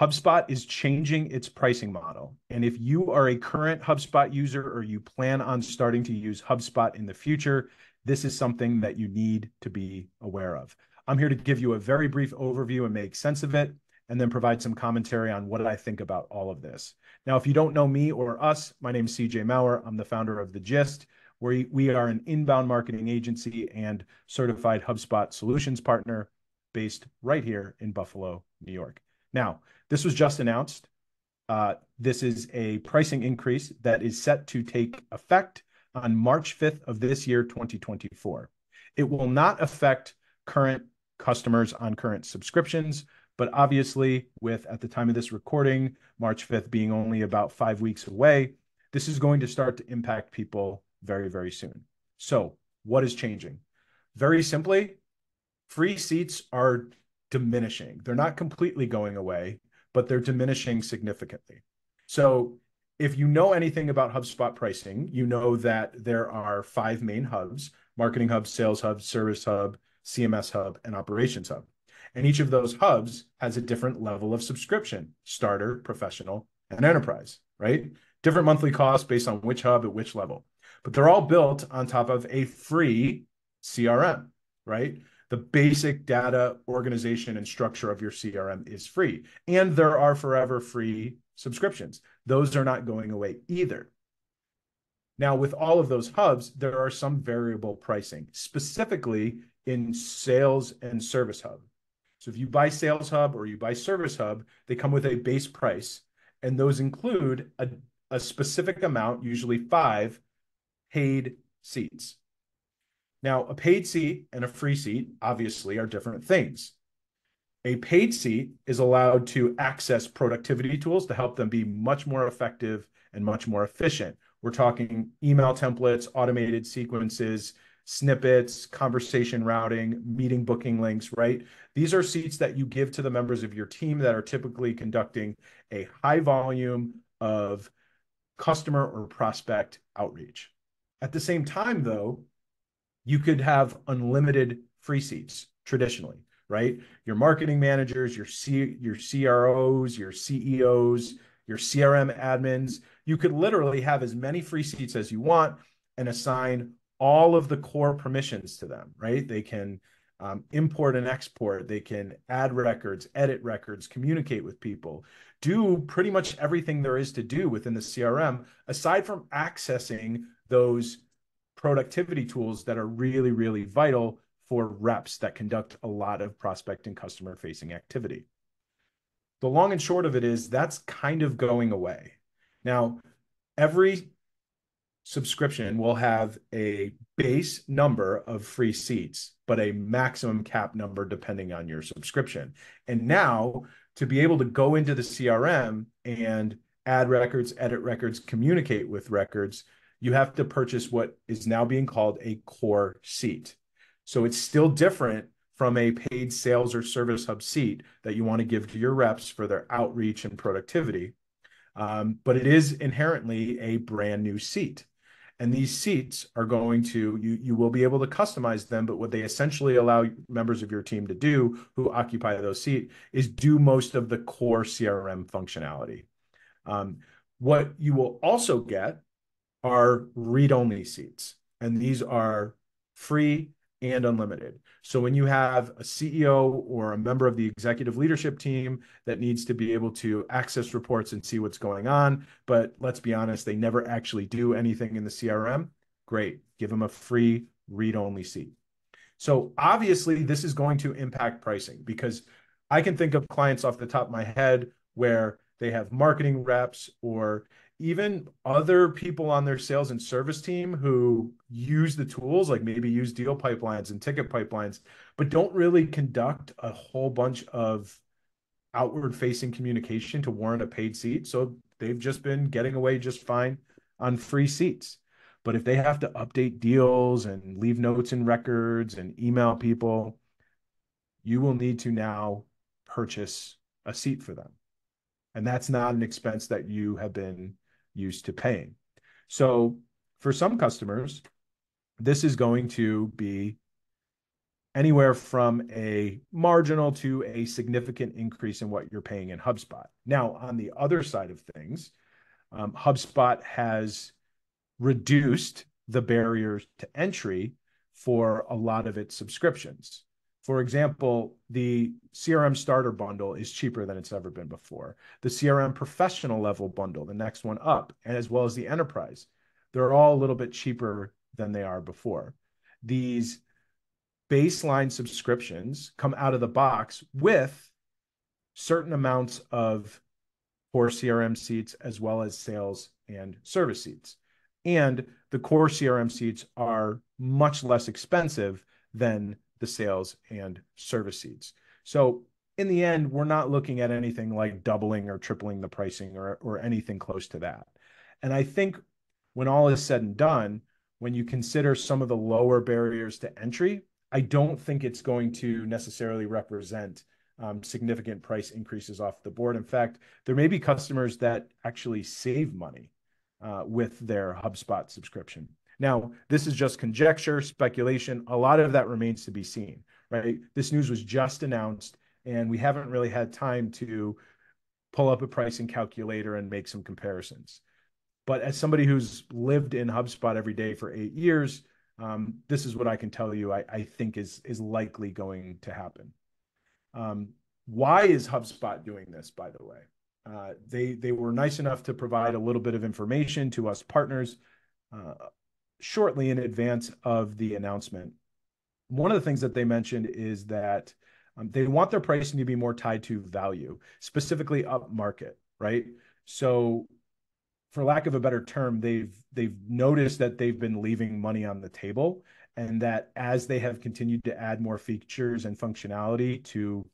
HubSpot is changing its pricing model. And if you are a current HubSpot user or you plan on starting to use HubSpot in the future, this is something that you need to be aware of. I'm here to give you a very brief overview and make sense of it, and then provide some commentary on what I think about all of this. Now, if you don't know me or us, my name is CJ Maurer. I'm the founder of The Gist. where we are an inbound marketing agency and certified HubSpot solutions partner based right here in Buffalo, New York. Now, this was just announced. Uh, this is a pricing increase that is set to take effect on March 5th of this year, 2024. It will not affect current customers on current subscriptions, but obviously, with at the time of this recording, March 5th being only about five weeks away, this is going to start to impact people very, very soon. So, what is changing? Very simply, free seats are diminishing. They're not completely going away, but they're diminishing significantly. So if you know anything about HubSpot pricing, you know that there are five main hubs, Marketing Hub, Sales Hub, Service Hub, CMS Hub, and Operations Hub. And each of those hubs has a different level of subscription, starter, professional, and enterprise, right? Different monthly costs based on which hub at which level. But they're all built on top of a free CRM, right? The basic data organization and structure of your CRM is free. And there are forever free subscriptions. Those are not going away either. Now, with all of those hubs, there are some variable pricing, specifically in Sales and Service Hub. So if you buy Sales Hub or you buy Service Hub, they come with a base price, and those include a, a specific amount, usually five paid seats. Now, a paid seat and a free seat obviously are different things. A paid seat is allowed to access productivity tools to help them be much more effective and much more efficient. We're talking email templates, automated sequences, snippets, conversation routing, meeting booking links, right? These are seats that you give to the members of your team that are typically conducting a high volume of customer or prospect outreach. At the same time, though, you could have unlimited free seats traditionally, right? Your marketing managers, your C, your CROs, your CEOs, your CRM admins, you could literally have as many free seats as you want and assign all of the core permissions to them, right? They can um, import and export, they can add records, edit records, communicate with people, do pretty much everything there is to do within the CRM, aside from accessing those productivity tools that are really, really vital for reps that conduct a lot of prospect and customer facing activity. The long and short of it is that's kind of going away. Now, every subscription will have a base number of free seats, but a maximum cap number depending on your subscription. And now, to be able to go into the CRM and add records, edit records, communicate with records, you have to purchase what is now being called a core seat. So it's still different from a paid sales or service hub seat that you want to give to your reps for their outreach and productivity. Um, but it is inherently a brand new seat. And these seats are going to, you, you will be able to customize them, but what they essentially allow members of your team to do who occupy those seats is do most of the core CRM functionality. Um, what you will also get are read-only seats, and these are free and unlimited. So when you have a CEO or a member of the executive leadership team that needs to be able to access reports and see what's going on, but let's be honest, they never actually do anything in the CRM, great. Give them a free read-only seat. So obviously this is going to impact pricing because I can think of clients off the top of my head where they have marketing reps or even other people on their sales and service team who use the tools, like maybe use deal pipelines and ticket pipelines, but don't really conduct a whole bunch of outward facing communication to warrant a paid seat. So they've just been getting away just fine on free seats. But if they have to update deals and leave notes and records and email people, you will need to now purchase a seat for them. And that's not an expense that you have been used to paying. So for some customers, this is going to be anywhere from a marginal to a significant increase in what you're paying in HubSpot. Now, on the other side of things, um, HubSpot has reduced the barriers to entry for a lot of its subscriptions. For example, the CRM starter bundle is cheaper than it's ever been before. The CRM professional level bundle, the next one up, and as well as the enterprise, they're all a little bit cheaper than they are before. These baseline subscriptions come out of the box with certain amounts of core CRM seats as well as sales and service seats. And the core CRM seats are much less expensive than the sales and service seats. So in the end, we're not looking at anything like doubling or tripling the pricing or, or anything close to that. And I think when all is said and done, when you consider some of the lower barriers to entry, I don't think it's going to necessarily represent um, significant price increases off the board. In fact, there may be customers that actually save money uh, with their HubSpot subscription. Now, this is just conjecture, speculation. A lot of that remains to be seen, right? This news was just announced, and we haven't really had time to pull up a pricing calculator and make some comparisons. But as somebody who's lived in HubSpot every day for eight years, um, this is what I can tell you I, I, think is, is likely going to happen. Um, why is HubSpot doing this, by the way? Uh, they, they were nice enough to provide a little bit of information to us partners uh, shortly in advance of the announcement. One of the things that they mentioned is that um, they want their pricing to be more tied to value, specifically up market, right? So for lack of a better term, they've they've noticed that they've been leaving money on the table, and that as they have continued to add more features and functionality to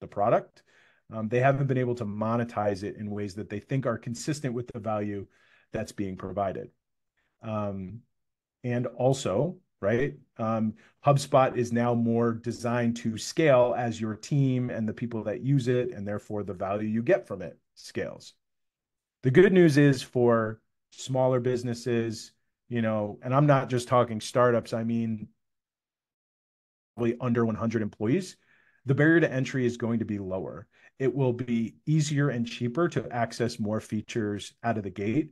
the product, um, they haven't been able to monetize it in ways that they think are consistent with the value that's being provided. Um, and also, right, um, HubSpot is now more designed to scale as your team and the people that use it, and therefore the value you get from it scales. The good news is for smaller businesses, you know, and I'm not just talking startups, I mean, probably under 100 employees, the barrier to entry is going to be lower. It will be easier and cheaper to access more features out of the gate,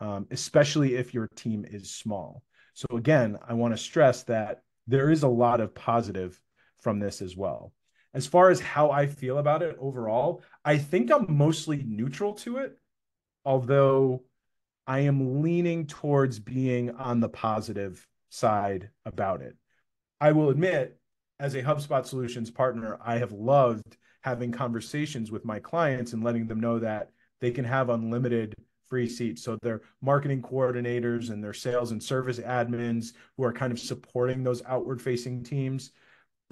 um, especially if your team is small. So, again, I want to stress that there is a lot of positive from this as well. As far as how I feel about it overall, I think I'm mostly neutral to it although I am leaning towards being on the positive side about it. I will admit, as a HubSpot Solutions partner, I have loved having conversations with my clients and letting them know that they can have unlimited free seats. So their marketing coordinators and their sales and service admins who are kind of supporting those outward facing teams,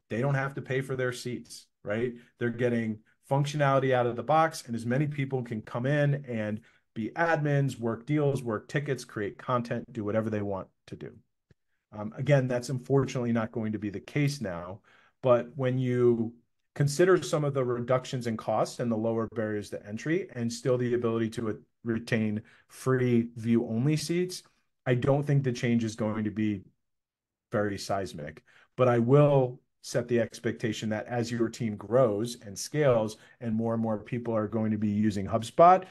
they don't have to pay for their seats, right? They're getting functionality out of the box and as many people can come in and be admins, work deals, work tickets, create content, do whatever they want to do. Um, again, that's unfortunately not going to be the case now. But when you consider some of the reductions in cost and the lower barriers to entry and still the ability to retain free view only seats, I don't think the change is going to be very seismic. But I will set the expectation that as your team grows and scales and more and more people are going to be using HubSpot,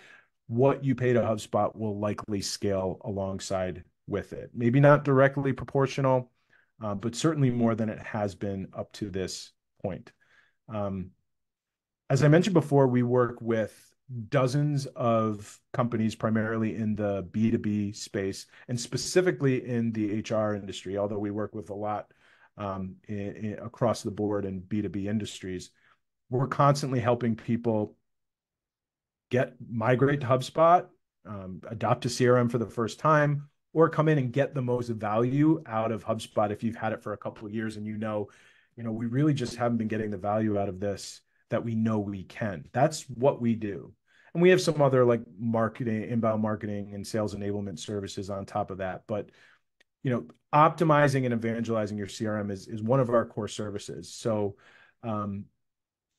what you pay to HubSpot will likely scale alongside with it. Maybe not directly proportional, uh, but certainly more than it has been up to this point. Um, as I mentioned before, we work with dozens of companies, primarily in the B2B space and specifically in the HR industry, although we work with a lot um, in, in, across the board in B2B industries. We're constantly helping people get migrate to HubSpot, um, adopt a CRM for the first time, or come in and get the most value out of HubSpot if you've had it for a couple of years and you know, you know, we really just haven't been getting the value out of this that we know we can. That's what we do. And we have some other like marketing, inbound marketing and sales enablement services on top of that. But you know, optimizing and evangelizing your CRM is is one of our core services. So um,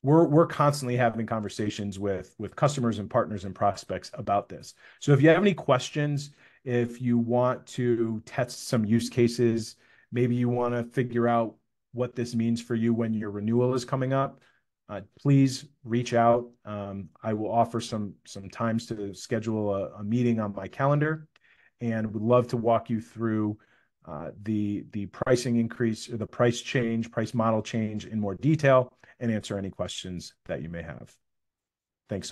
we're we're constantly having conversations with with customers and partners and prospects about this. So if you have any questions, if you want to test some use cases, maybe you want to figure out what this means for you when your renewal is coming up, uh, please reach out. Um, I will offer some some times to schedule a, a meeting on my calendar, and would love to walk you through uh, the the pricing increase or the price change, price model change in more detail, and answer any questions that you may have. Thanks.